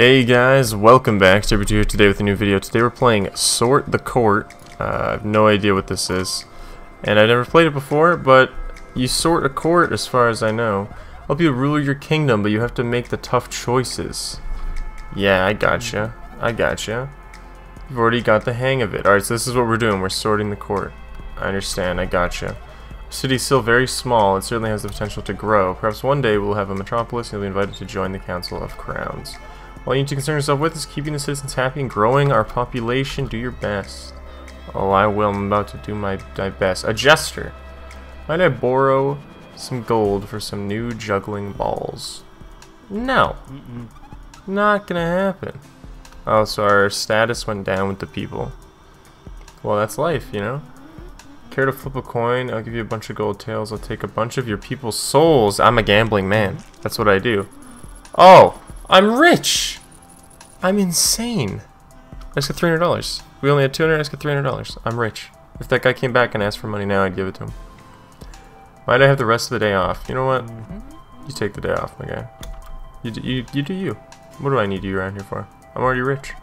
Hey guys, welcome back. Stubby here today with a new video. Today we're playing Sort the Court. Uh, I have no idea what this is. And I've never played it before, but you sort a court as far as I know. Help you rule your kingdom, but you have to make the tough choices. Yeah, I gotcha. I gotcha. You've already got the hang of it. Alright, so this is what we're doing. We're sorting the court. I understand. I gotcha. The city's still very small. It certainly has the potential to grow. Perhaps one day we'll have a metropolis and you'll be invited to join the Council of Crowns. All you need to concern yourself with is keeping the citizens happy and growing our population. Do your best. Oh, I will. I'm about to do my, my best. A jester. Might I borrow some gold for some new juggling balls? No. Mm -mm. Not gonna happen. Oh, so our status went down with the people. Well, that's life, you know? Care to flip a coin? I'll give you a bunch of gold tails. I'll take a bunch of your people's souls. I'm a gambling man. That's what I do. Oh! I'm rich! I'm insane. Let's get $300. We only had 200 let's got $300. I'm rich. If that guy came back and asked for money now, I'd give it to him. Might I have the rest of the day off? You know what? Mm -hmm. You take the day off, my guy. You, do, you, you do you. What do I need you around here for? I'm already rich.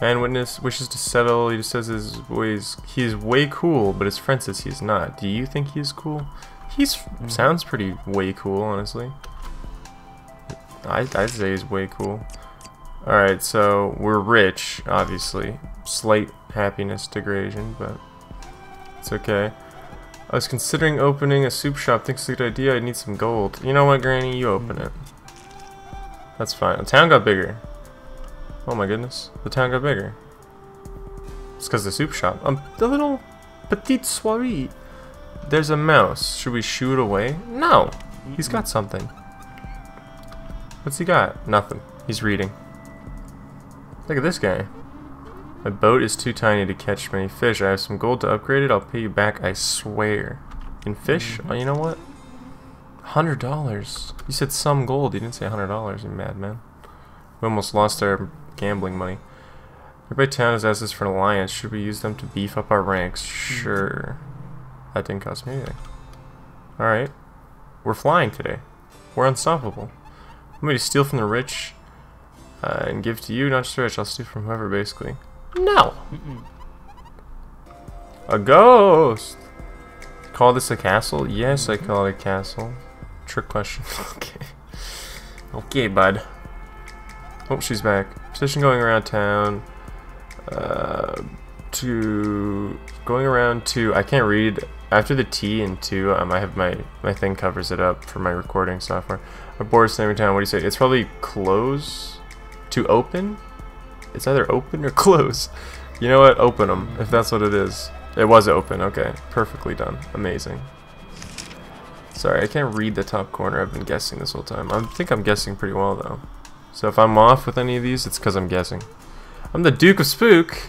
Man witness wishes to settle. He says his ways. He's way cool, but his friend says he's not. Do you think he's cool? He's mm. sounds pretty way cool, honestly. I, I'd say he's way cool. Alright, so we're rich, obviously. Slight happiness degradation, but it's okay. I was considering opening a soup shop. Think it's a good idea. I need some gold. You know what, Granny? You open it. That's fine. The town got bigger. Oh my goodness. The town got bigger. It's because the soup shop. Um, the little petite soiree. There's a mouse. Should we shoo it away? No. He's got something. What's he got? Nothing. He's reading. Look at this guy. My boat is too tiny to catch many fish. I have some gold to upgrade it. I'll pay you back, I swear. In fish? Mm -hmm. Oh, you know what? Hundred dollars. You said some gold. You didn't say hundred dollars, you madman. We almost lost our gambling money. Everybody town has asked us for an alliance. Should we use them to beef up our ranks? Mm-hmm. Sure. That didn't cost me anything. Alright. We're flying today. We're unstoppable. I'm going to steal from the rich uh, and give to you, not just the rich. I'll steal from whoever, basically. No! Mm -mm. A ghost! Call this a castle? Yes, I call it a castle. Trick question. okay. Okay, bud. Oh, she's back. Petition going around town. Uh, to going around to I can't read after the T and two. Um, I have my my thing covers it up for my recording software. A board is town. What do you say? It's probably close to open. It's either open or close. You know what? Open them if that's what it is. It was open. Okay, perfectly done. Amazing. Sorry, I can't read the top corner. I've been guessing this whole time. I think I'm guessing pretty well, though. So if I'm off with any of these, it's because I'm guessing. I'm the Duke of Spook.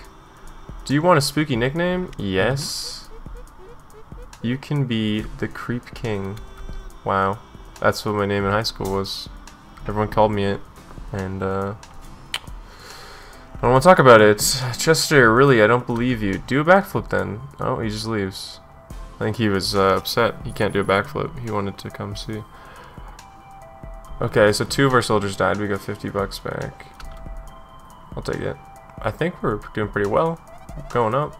Do you want a spooky nickname? Yes. You can be the Creep King. Wow. That's what my name in high school was. Everyone called me it. And, uh... I don't want to talk about it. Chester, really, I don't believe you. Do a backflip then. Oh, he just leaves. I think he was uh, upset he can't do a backflip. He wanted to come see. Okay, so two of our soldiers died. We got 50 bucks back. I'll take it. I think we're doing pretty well. Going up.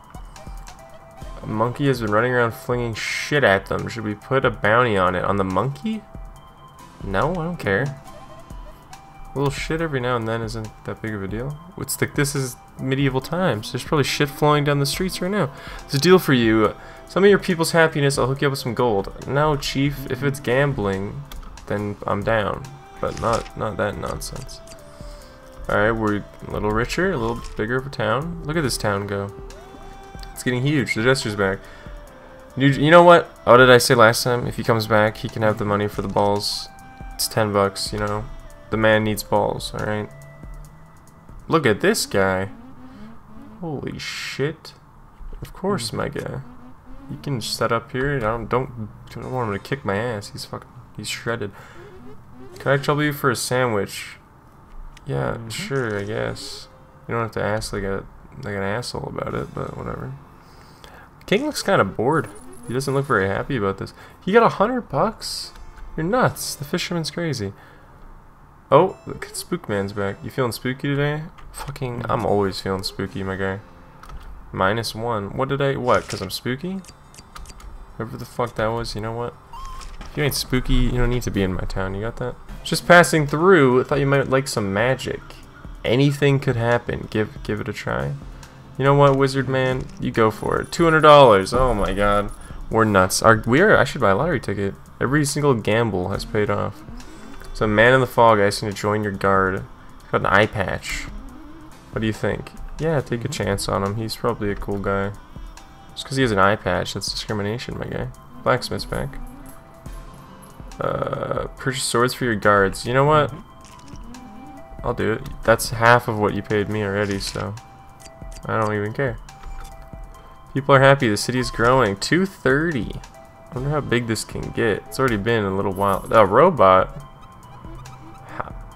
A monkey has been running around flinging shit at them. Should we put a bounty on it? On the monkey? No, I don't care. Little shit every now and then isn't that big of a deal. It's like this is medieval times. There's probably shit flowing down the streets right now. It's a deal for you. Some of your people's happiness, I'll hook you up with some gold. No, chief, if it's gambling, then I'm down. But not not that nonsense. Alright, we're a little richer, a little bigger of a town. Look at this town go. It's getting huge. The Jester's back. You, you know what? Oh, what did I say last time? If he comes back, he can have the money for the balls. It's 10 bucks, you know. The man needs balls, alright? Look at this guy. Holy shit. Of course, my guy. You can set up here. I don't, don't, don't want him to kick my ass. He's fucking, he's shredded. Can I trouble you for a sandwich? Yeah, mm -hmm. sure, I guess. You don't have to ask like a like an asshole about it, but whatever. King looks kind of bored. He doesn't look very happy about this. He got a hundred bucks? You're nuts. The fisherman's crazy. Oh, look, Spookman's back. You feeling spooky today? Fucking, I'm always feeling spooky, my guy. Minus one. What did I, what, because I'm spooky? Whatever the fuck that was, you know what? If you ain't spooky, you don't need to be in my town, you got that? Just passing through, I thought you might like some magic. Anything could happen. Give give it a try. You know what, wizard man? You go for it. $200. Oh my god. We're nuts. Our, we are, I should buy a lottery ticket. Every single gamble has paid off. So man in the fog asking to join your guard. Got an eye patch. What do you think? Yeah, take a chance on him. He's probably a cool guy. Just because he has an eye patch, that's discrimination, my guy. Blacksmith's back. Uh, purchase swords for your guards. You know what? I'll do it. That's half of what you paid me already, so I don't even care. People are happy. The city is growing. 230. I wonder how big this can get. It's already been a little while. A robot?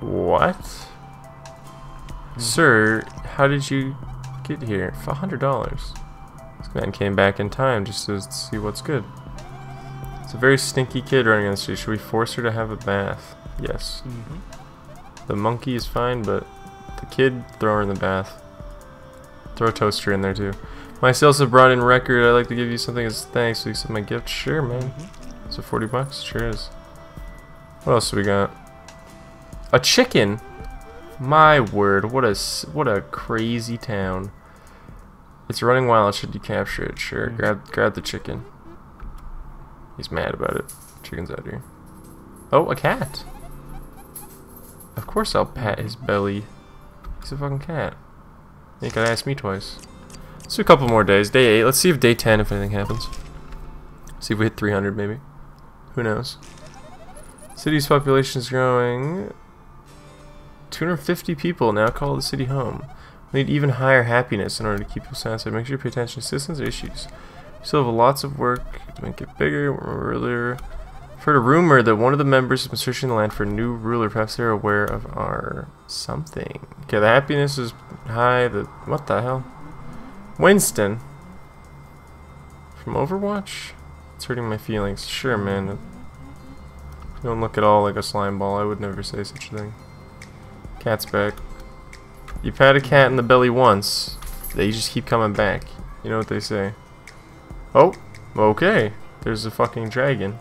What? Hmm. Sir, how did you get here? For $100. This man came back in time just to see what's good. It's a very stinky kid running on the street. Should we force her to have a bath? Yes. Mm -hmm. The monkey is fine, but the kid, throw her in the bath. Throw a toaster in there too. My sales have brought in record. I'd like to give you something as thanks. We accept my gift. Sure, man. Is it 40 bucks? Sure is. What else do we got? A chicken. My word, what a what a crazy town. It's running wild. Should you capture it? Sure. Mm -hmm. Grab grab the chicken. He's mad about it. Chicken's out here. Oh, a cat. Of course I'll pat his belly. He's a fucking cat. You gotta ask me twice. Let's do a couple more days. Day 8. Let's see if day 10, if anything happens. See if we hit 300, maybe. Who knows? City's population is growing. 250 people now call the city home. We need even higher happiness in order to keep people satisfied. Make sure you pay attention to citizens' issues. We still have lots of work to make it bigger. Earlier, I've heard a rumor that one of the members been searching the land for a new ruler. Perhaps they're aware of our something. Okay, the happiness is high. The what the hell? Winston. From Overwatch? It's hurting my feelings. Sure, man. Don't look at all like a slime ball. I would never say such a thing. Cat's back. You've had a cat in the belly once. They just keep coming back. You know what they say. Oh, okay. There's a fucking dragon.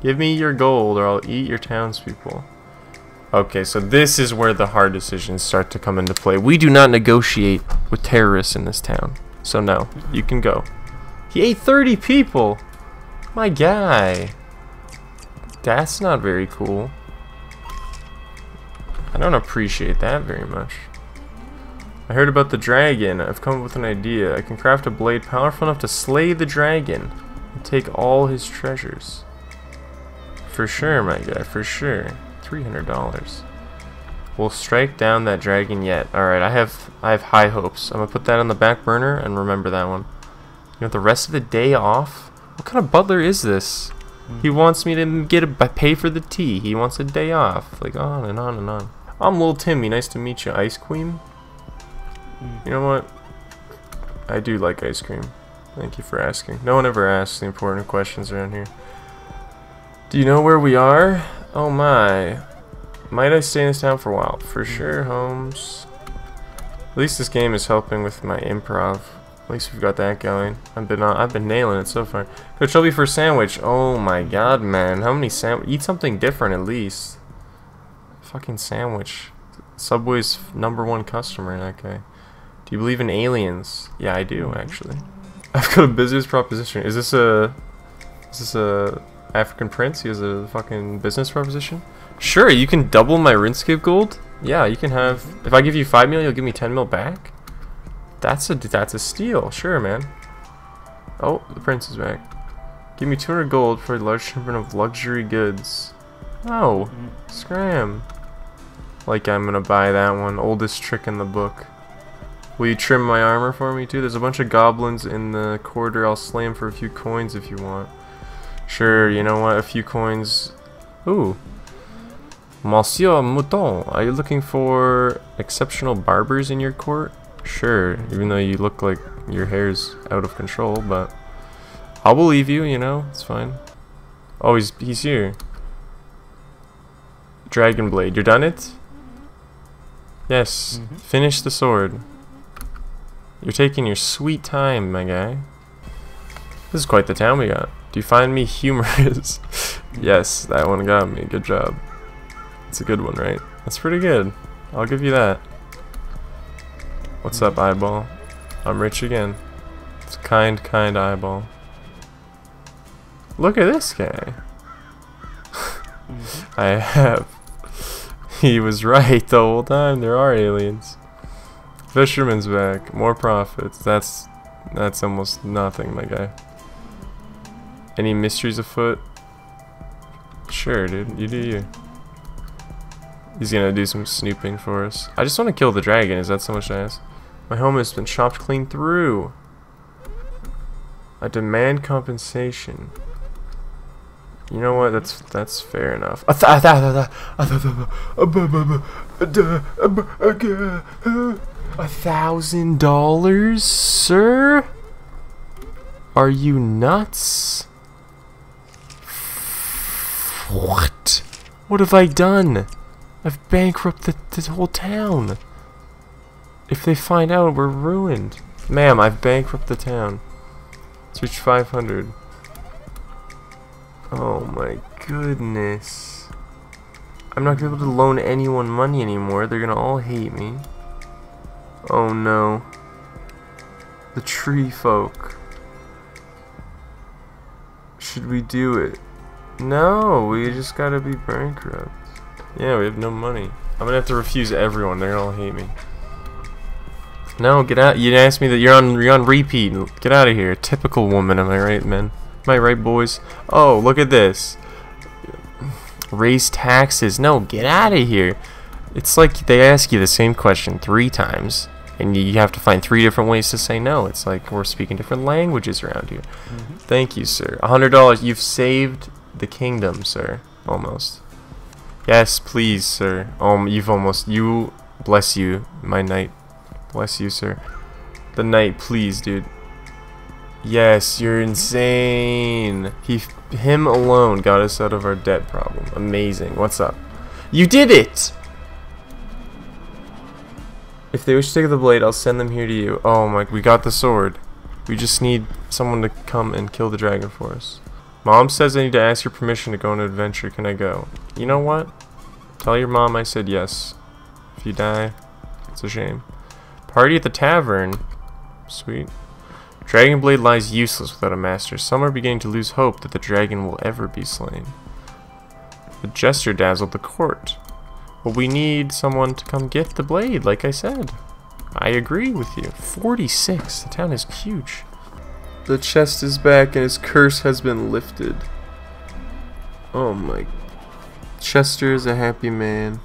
Give me your gold or I'll eat your townspeople. Okay, so this is where the hard decisions start to come into play. We do not negotiate with terrorists in this town. So no, you can go. He ate 30 people! My guy. That's not very cool. I don't appreciate that very much. I heard about the dragon. I've come up with an idea. I can craft a blade powerful enough to slay the dragon and take all his treasures. For sure, my guy, for sure. $300. We'll strike down that dragon yet. Alright, I have I have high hopes. I'm gonna put that on the back burner and remember that one. You want the rest of the day off? What kind of butler is this? He hmm. wants me to get a pay for the tea. He wants a day off. Like on and on and on. I'm Little Timmy. Nice to meet you, Ice Queen. You know what? I do like ice cream. Thank you for asking. No one ever asks the important questions around here. Do you know where we are? Oh my. Might I stay in this town for a while? For sure, Holmes. At least this game is helping with my improv. At least we've got that going. I've been uh, I've been nailing it so far. Go Chubby for a sandwich. Oh my god, man. How many sandwich? Eat something different at least. Fucking sandwich. Subway's number one customer, that guy. Do you believe in aliens? Yeah, I do, mm-hmm. actually. I've got a business proposition. Is this a... Is this a African prince? He has a fucking business proposition? Sure, you can double my RuneScape gold? Yeah, you can have... If I give you 5 mil, you'll give me 10 mil back? That's a, that's a steal. Sure, man. Oh, the prince is back. Give me 200 gold for a large shipment of luxury goods. Oh, mm. scram. Like I'm gonna buy that one. Oldest trick in the book. Will you trim my armor for me too? There's a bunch of goblins in the corridor. I'll slay them for a few coins if you want. Sure, you know what? A few coins. Ooh. Monsieur Mouton, are you looking for exceptional barbers in your court? Sure, even though you look like your hair's out of control, but I'll believe you, you know, it's fine. Oh, he's, he's here. Dragon Blade, you're done it? Yes, Mhm. finish the sword. You're taking your sweet time, my guy. This is quite the town we got. Do you find me humorous? yes, that one got me. Good job. It's a good one, right? That's pretty good. I'll give you that. What's up, eyeball? I'm rich again. It's kind, kind eyeball. Look at this guy. Mhm. I have. He was right the whole time. There are aliens. Fisherman's back. More profits. That's that's almost nothing, my guy. Any mysteries afoot? Sure, dude. You do you. He's gonna do some snooping for us. I just want to kill the dragon. Is that so much to ask? My home has been chopped clean through. I demand compensation. You know what? That's that's fair enough. A th- a th- a th- a thousand dollars, sir? Are you nuts? What? What have I done? I've bankrupted this whole town. If they find out, we're ruined. Ma'am, I've bankrupted the town. Let's reach 500. Oh my goodness. I'm not able to loan anyone money anymore. They're gonna all hate me. Oh no. The tree folk. Should we do it? No, we just gotta be bankrupt. Yeah, we have no money. I'm gonna have to refuse everyone. They're gonna all hate me. No, get out. You asked me that you're on you're on repeat. Get out of here. Typical woman, am I right, men? Am I right, boys? Oh, look at this. Raise taxes. No, get out of here. It's like they ask you the same question three times, and you have to find three different ways to say no. It's like we're speaking different languages around here. Mhm. Thank you, sir. A hundred dollars. You've saved the kingdom, sir. Almost. Yes, please, sir. Um, you've almost. You bless you, my knight. Bless you, sir. The knight, please, dude. Yes, you're insane. He, him alone got us out of our debt problem. Amazing. What's up? You did it. If they wish to take the blade, I'll send them here to you. Oh my, we got the sword. We just need someone to come and kill the dragon for us. Mom says I need to ask your permission to go on an adventure. Can I go? You know what? Tell your mom I said yes. If you die, it's a shame. Party at the tavern. Sweet. Dragon Blade lies useless without a master. Some are beginning to lose hope that the dragon will ever be slain. The jester dazzled the court. Well, we need someone to come get the blade, like I said. I agree with you. 46. The town is huge. The chest is back and his curse has been lifted. Oh my. Chester is a happy man.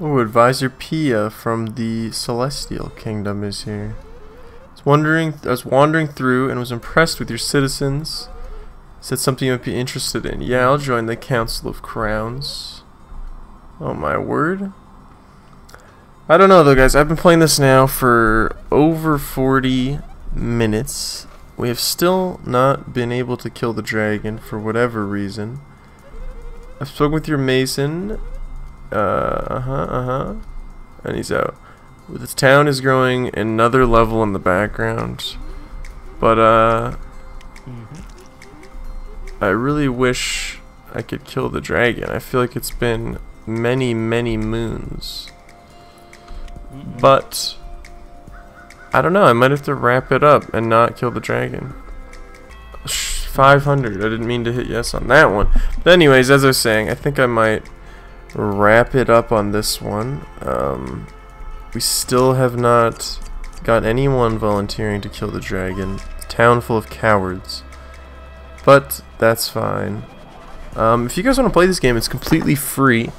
Oh, Advisor Pia from the Celestial Kingdom is here. Wondering, I was wandering through and was impressed with your citizens. Said something you might be interested in. Yeah, I'll join the Council of Crowns. Oh my word. I don't know though, guys. I've been playing this now for over 40 minutes. We have still not been able to kill the dragon for whatever reason. I've spoken with your mason. Uh, uh-huh, uh-huh. And he's out. The town is growing another level in the background. But, uh, Mhm. I really wish I could kill the dragon. I feel like it's been many, many moons. Mhm. But I don't know. I might have to wrap it up and not kill the dragon. 500. I didn't mean to hit yes on that one. But anyways, as I was saying, I think I might wrap it up on this one. Um, we still have not got anyone volunteering to kill the dragon. Town full of cowards. But that's fine. Um, if you guys want to play this game, it's completely free.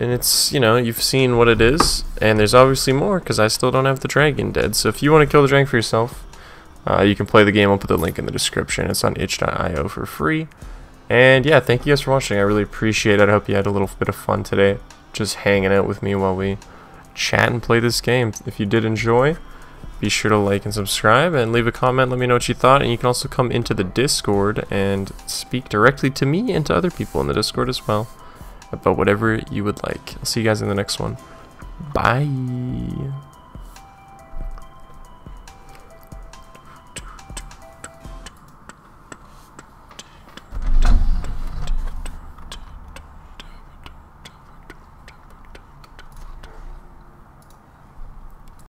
And it's you know you've seen what it is. And there's obviously more because i still don't have the dragon dead. So if you want to kill the dragon for yourself uh, you can play the game. I'll put the link in the description. It's on itch.io for free. And yeah thank you guys for watching. I really appreciate it. I hope you had a little bit of fun today just hanging out with me while we chat and play this game if you did enjoy be sure to like and subscribe and leave a comment let me know what you thought and you can also come into the discord and speak directly to me and to other people in the discord as well about whatever you would like. I'll see you guys in the next one. Bye.